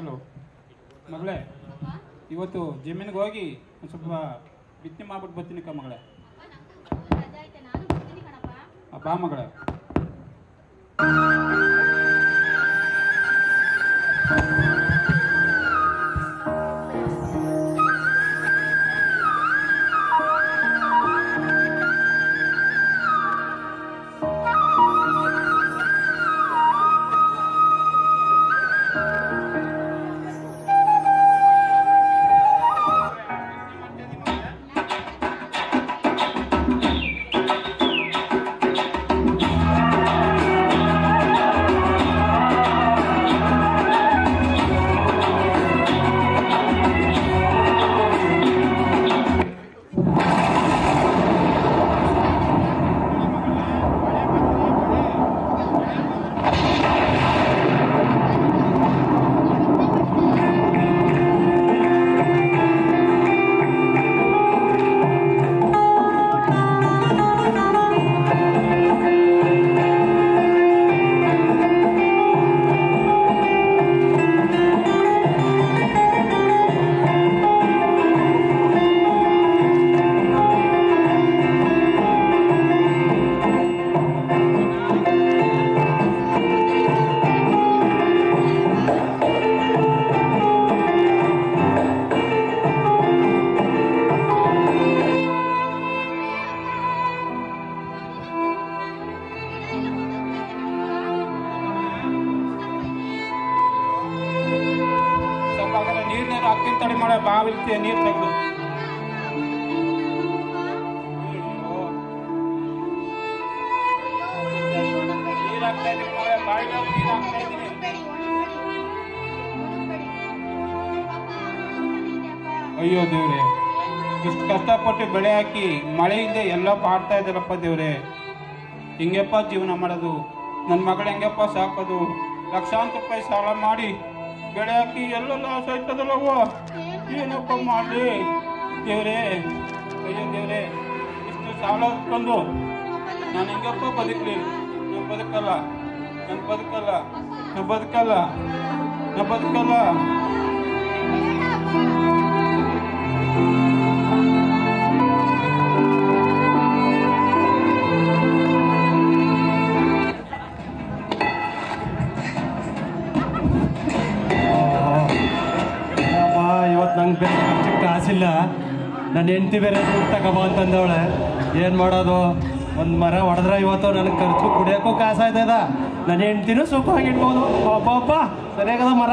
Hello. ಮಗಳೇ ಇವತ್ತು ಜಮೀನಿಗೆ ಹೋಗಿ ಒಂದು ಸ್ವಲ್ಪ ಬಿತ್ತನೆ ಮಾಡ್ಬಿಟ್ಟು ಬರ್ತೀನಿ ಕ ಮಗಳೇ. ಬಾ ಮಗಳೇ. ಮಗಳೇ ಬಾವಿಗೆ ನೀರು ನೀರ್ ಇದ್ದೀನಿ ಅಯ್ಯೋ ದೇವ್ರೆ, ಇಷ್ಟು ಕಷ್ಟಪಟ್ಟು ಬೆಳೆ ಹಾಕಿ ಮಳೆಯಿಂದ ಎಲ್ಲ ಪಾಡ್ತಾ ಇದ್ದಾರಪ್ಪ ದೇವ್ರೆ. ಹಿಂಗೆಪ್ಪ ಜೀವನ ಮಾಡೋದು? ನನ್ನ ಮಗಳು ಹೆಂಗಪ್ಪ ಸಾಕೋದು? ಲಕ್ಷಾಂತರ ರೂಪಾಯಿ ಸಾಲ ಮಾಡಿ ಬೆಳೆ ಹಾಕಿ ಎಲ್ಲ ಲಾಸ್ ಆಯ್ತದಲ್ಲವೋ ಏನಪ್ಪ ಮಾಡಲಿ? ದೇವ್ರೆ, ಅಯ್ಯೋ ದೇವ್ರೆ, ಇಷ್ಟು ಸಾಲ ತಂದು ನಾನು ಹೆಂಗಪ್ಪ ಬದುಕಲಿ? ನಾನು ಬದುಕಲ್ಲ ನಾನು ಬದುಕಲ್ಲ ನಾನು ಬದುಕಲ್ಲ ನಾನು ಬದುಕಲ್ಲ. ನಂಗೆ ಬೇರೆ ಖರ್ಚಿಗೆ ಕಾಸಿಲ್ಲ. ನನ್ನ ಹೆಂಡತಿ ಬೇರೆ ದುಡ್ಡು ತಗೋಬೋ ಅಂತಂದವಳೆ. ಏನು ಮಾಡೋದು? ಒಂದು ಮರ ಹೊಡೆದ್ರೆ ಇವತ್ತು ನನಗೆ ಖರ್ಚು ಕುಡಿಯೋಕ್ಕೂ ಕಾಸಾಯ್ತದ. ನನ್ನ ಹೆಂಡ್ತಿನೂ ಸುಖವಾಗಿ ಇಡ್ಬೋದು ಪಾಪ ಪಾಪ ಸರಿಯಾಗದ ಮರ?